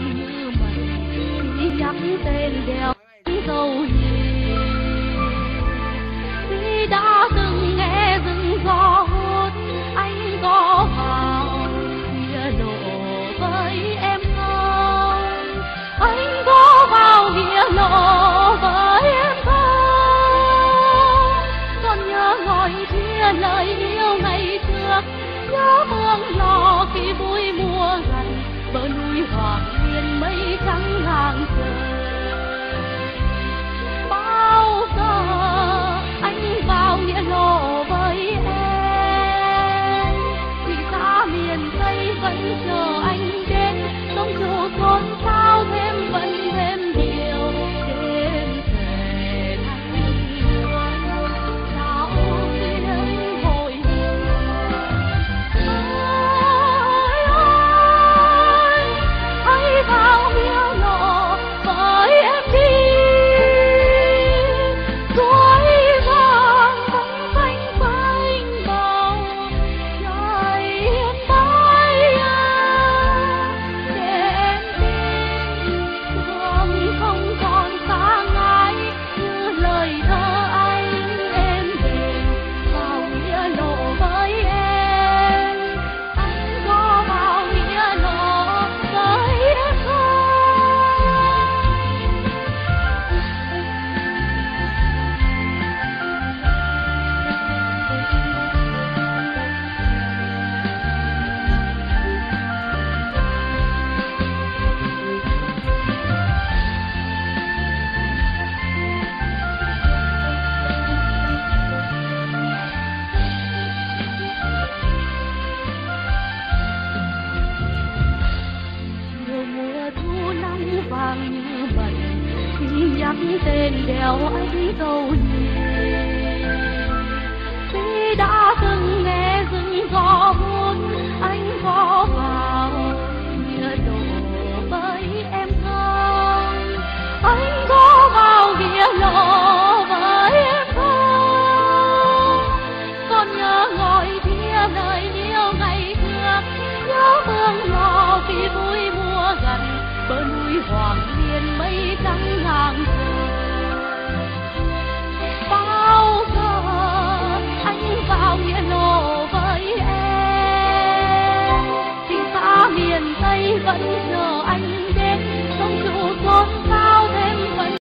vàng như mây nhắc tên đèo dâu hiền khi đã từng nghe rừng gió hút anh có vào nghĩa lộ với em không anh có vào nghĩa lộ với em không còn nhớ ngồi chia lời yêu ngày trước nhớ hương lò khi vui mùa gần 看他 thu nắng vàng như mây khi nhắc tên đèo ấy dâu hiền bờ núi hoàng liên mây trắng hàng bao giờ anh vào nghĩa lộ với em? Tình ta miền tây vẫn